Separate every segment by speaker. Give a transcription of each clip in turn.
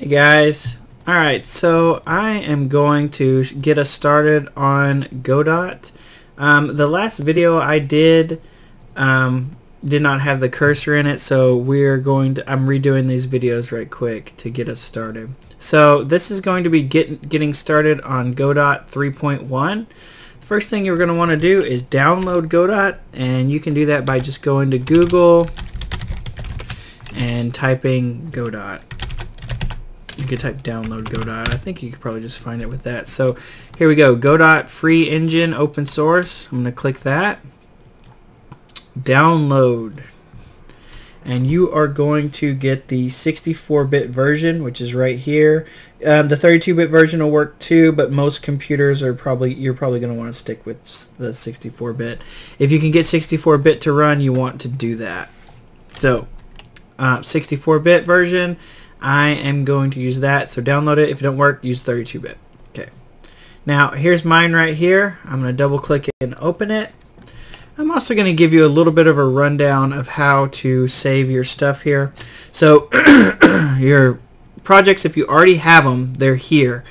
Speaker 1: Hey guys. Alright, so I am going to get us started on Godot. Um, the last video I did um, did not have the cursor in it, so we're going to, I'm redoing these videos right quick to get us started. So this is going to be get, getting started on Godot 3.1. First thing you're going to want to do is download Godot, and you can do that by just going to Google and typing Godot you could type download Godot. I think you could probably just find it with that. So here we go. Godot free engine open source. I'm going to click that. Download. And you are going to get the 64-bit version, which is right here. Um, the 32-bit version will work too, but most computers are probably you're probably going to want to stick with the 64-bit. If you can get 64-bit to run, you want to do that. So, 64-bit uh, version I am going to use that. So download it. If it don't work, use 32-bit. Okay. Now here's mine right here. I'm going to double click and open it. I'm also going to give you a little bit of a rundown of how to save your stuff here. So your projects, if you already have them, they're here.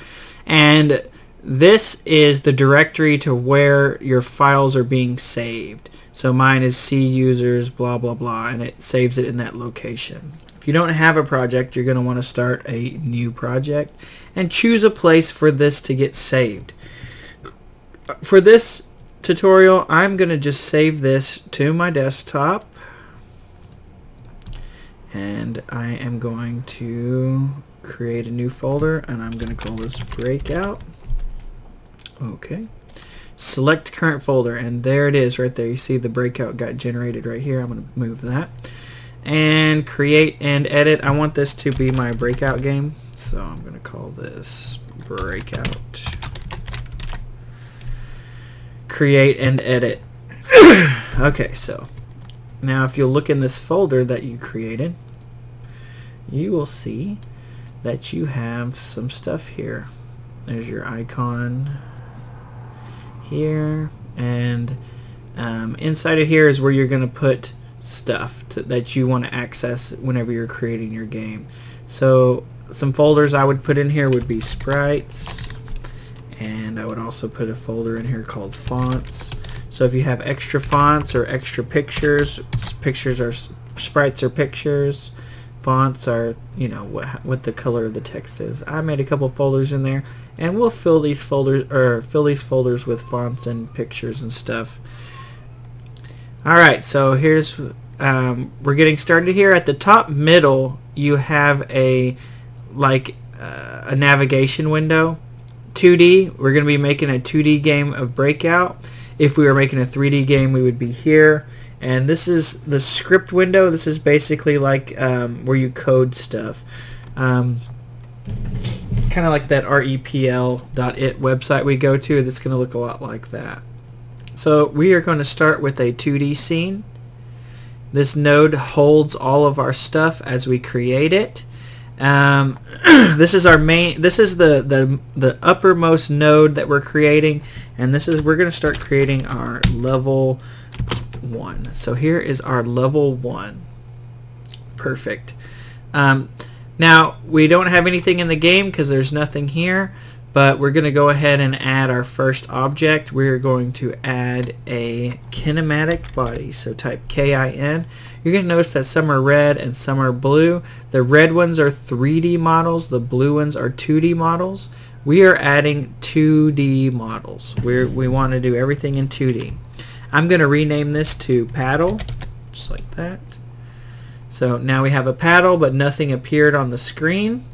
Speaker 1: And this is the directory to where your files are being saved. So mine is C users, blah, blah, blah, and it saves it in that location. If you don't have a project, you're going to want to start a new project and choose a place for this to get saved. For this tutorial, I'm going to just save this to my desktop and I am going to create a new folder and I'm going to call this breakout. Okay. Select current folder and there it is right there. You see the breakout got generated right here. I'm going to move that and create and edit. I want this to be my breakout game, so I'm going to call this breakout. Create and edit. okay, so now if you look in this folder that you created, you will see that you have some stuff here. There's your icon here, and um, inside of here is where you're going to put stuff to, that you want to access whenever you're creating your game. So some folders I would put in here would be sprites and I would also put a folder in here called fonts. So if you have extra fonts or extra pictures, pictures are sprites or pictures, fonts are you know what what the color of the text is. I made a couple folders in there and we'll fill these folders or fill these folders with fonts and pictures and stuff Alright, so here's, um, we're getting started here. At the top middle, you have a, like, uh, a navigation window. 2D, we're going to be making a 2D game of Breakout. If we were making a 3D game, we would be here. And this is the script window. This is basically like um, where you code stuff. Um, kind of like that repl.it website we go to. That's going to look a lot like that. So we are going to start with a 2D scene. This node holds all of our stuff as we create it. Um, this is our main. This is the the the uppermost node that we're creating, and this is we're going to start creating our level one. So here is our level one. Perfect. Um, now we don't have anything in the game because there's nothing here but we're going to go ahead and add our first object. We're going to add a kinematic body. So type K-I-N. You're going to notice that some are red and some are blue. The red ones are 3D models. The blue ones are 2D models. We are adding 2D models. we we want to do everything in 2D. I'm going to rename this to paddle, just like that. So now we have a paddle, but nothing appeared on the screen.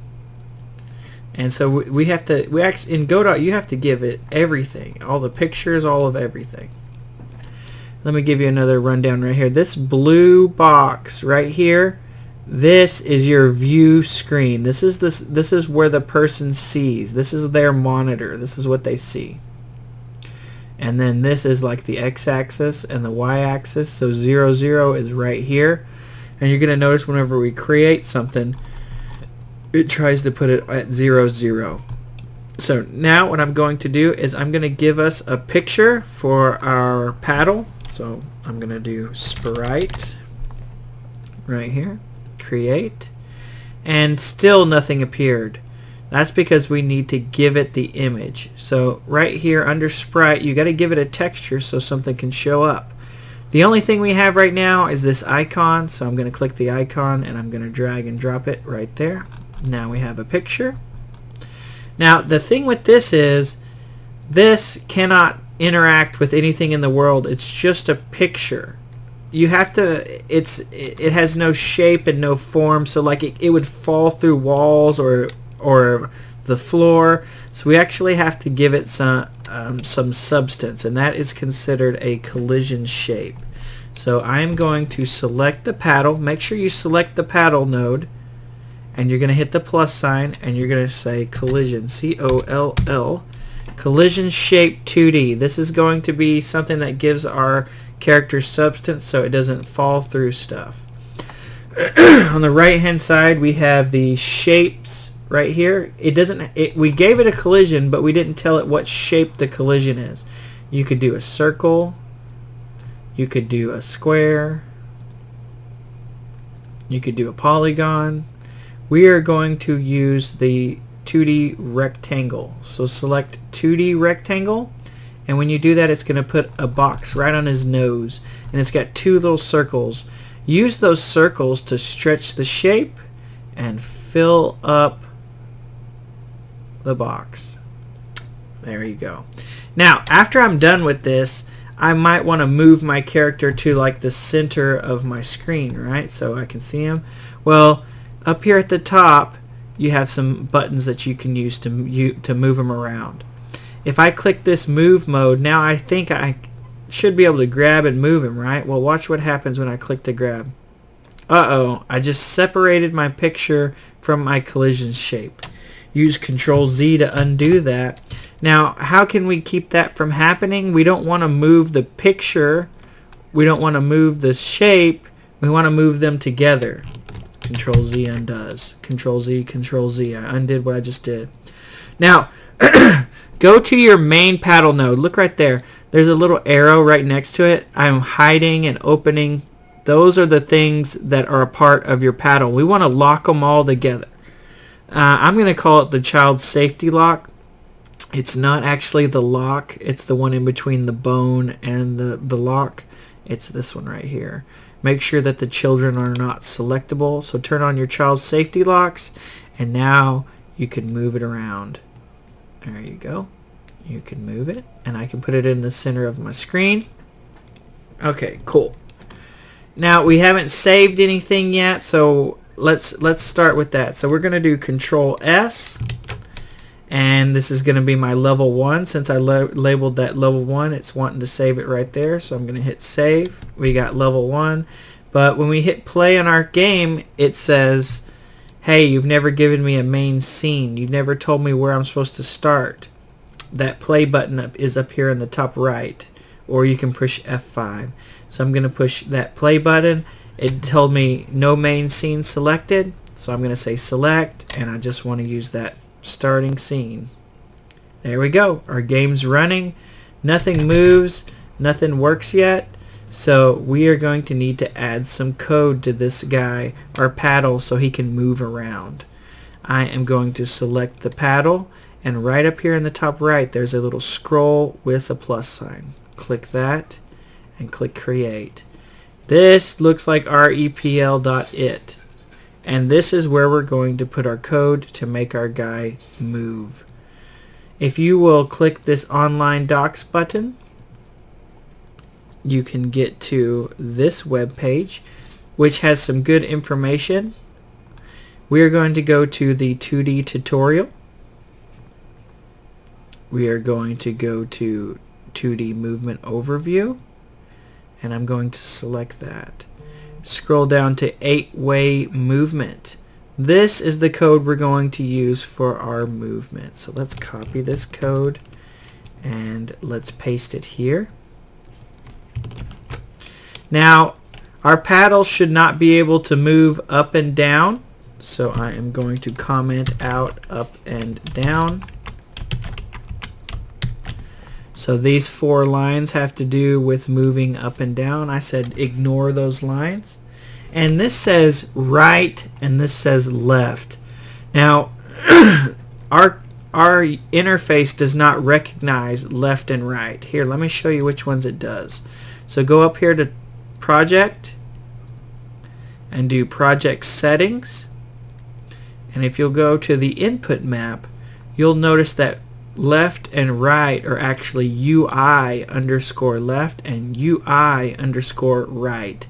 Speaker 1: And so we have to, we actually, in Godot, you have to give it everything, all the pictures, all of everything. Let me give you another rundown right here. This blue box right here, this is your view screen. This is this this is where the person sees. This is their monitor. This is what they see. And then this is like the x-axis and the y-axis. So 0, 0 is right here. And you're going to notice whenever we create something, it tries to put it at 0, 0. So now what I'm going to do is I'm going to give us a picture for our paddle. So I'm going to do sprite right here, create, and still nothing appeared. That's because we need to give it the image. So right here under sprite, you got to give it a texture so something can show up. The only thing we have right now is this icon, so I'm going to click the icon and I'm going to drag and drop it right there. Now we have a picture. Now the thing with this is this cannot interact with anything in the world. It's just a picture. You have to it's it has no shape and no form so like it, it would fall through walls or or the floor. So we actually have to give it some um, some substance and that is considered a collision shape. So I'm going to select the paddle. Make sure you select the paddle node and you're going to hit the plus sign and you're going to say collision C-O-L-L collision shape 2D this is going to be something that gives our character substance so it doesn't fall through stuff. On the right hand side we have the shapes right here. It doesn't it, we gave it a collision but we didn't tell it what shape the collision is. You could do a circle. You could do a square. You could do a polygon we are going to use the 2D rectangle. So select 2D rectangle and when you do that it's going to put a box right on his nose and it's got two little circles. Use those circles to stretch the shape and fill up the box. There you go. Now after I'm done with this I might want to move my character to like the center of my screen right so I can see him. Well up here at the top you have some buttons that you can use to, you, to move them around. If I click this move mode, now I think I should be able to grab and move him, right? Well, watch what happens when I click to grab. Uh-oh, I just separated my picture from my collision shape. Use Control Z to undo that. Now, how can we keep that from happening? We don't want to move the picture. We don't want to move the shape. We want to move them together. Control Z undoes. Control Z, Control Z. I undid what I just did. Now, go to your main paddle node. Look right there. There's a little arrow right next to it. I'm hiding and opening. Those are the things that are a part of your paddle. We want to lock them all together. Uh, I'm going to call it the child safety lock. It's not actually the lock. It's the one in between the bone and the, the lock. It's this one right here. Make sure that the children are not selectable. So turn on your child's safety locks and now you can move it around. There you go. You can move it and I can put it in the center of my screen. Okay, cool. Now we haven't saved anything yet, so let's let's start with that. So we're going to do control S and this is going to be my level 1 since I labeled that level 1 it's wanting to save it right there. So I'm going to hit save. We got level 1 but when we hit play on our game it says hey you've never given me a main scene. You've never told me where I'm supposed to start. That play button up is up here in the top right. Or you can push F5 so I'm going to push that play button. It told me no main scene selected. So I'm going to say select and I just want to use that starting scene. There we go. Our game's running. Nothing moves. Nothing works yet. So we are going to need to add some code to this guy, our paddle, so he can move around. I am going to select the paddle and right up here in the top right there's a little scroll with a plus sign. Click that and click create. This looks like repl.it. And this is where we're going to put our code to make our guy move. If you will click this online docs button, you can get to this web page, which has some good information. We are going to go to the 2D tutorial. We are going to go to 2D movement overview and I'm going to select that scroll down to eight-way movement. This is the code we're going to use for our movement. So let's copy this code and let's paste it here. Now our paddle should not be able to move up and down so I am going to comment out up and down. So these four lines have to do with moving up and down. I said ignore those lines. and this says right and this says left. Now our our interface does not recognize left and right. Here, let me show you which ones it does. So go up here to project and do project settings and if you'll go to the input map you'll notice that left and right are actually UI underscore left and UI underscore right.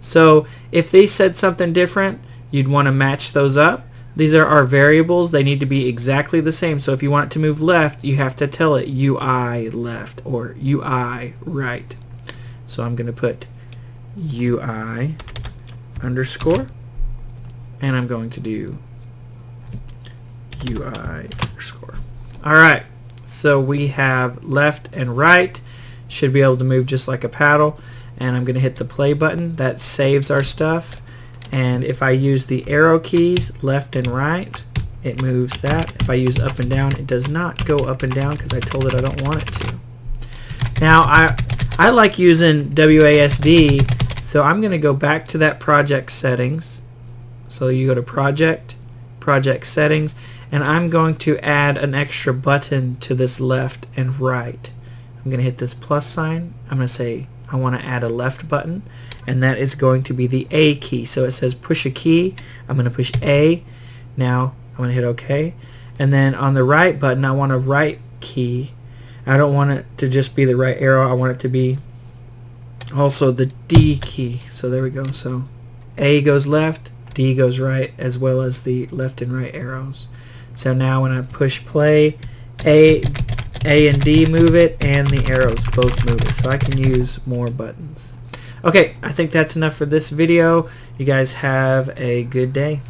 Speaker 1: So if they said something different, you'd want to match those up. These are our variables. They need to be exactly the same. So if you want it to move left, you have to tell it UI left or UI right. So I'm going to put UI underscore and I'm going to do UI underscore. Alright, so we have left and right. Should be able to move just like a paddle. And I'm going to hit the play button. That saves our stuff. And if I use the arrow keys, left and right, it moves that. If I use up and down, it does not go up and down because I told it I don't want it to. Now, I, I like using WASD, so I'm going to go back to that project settings. So you go to project, project settings, and I'm going to add an extra button to this left and right. I'm going to hit this plus sign. I'm going to say I want to add a left button and that is going to be the A key. So it says push a key. I'm going to push A. Now I'm going to hit OK. And then on the right button I want a right key. I don't want it to just be the right arrow. I want it to be also the D key. So there we go. So A goes left, D goes right, as well as the left and right arrows. So now when I push play, A, A and D move it, and the arrows both move it. So I can use more buttons. Okay, I think that's enough for this video. You guys have a good day.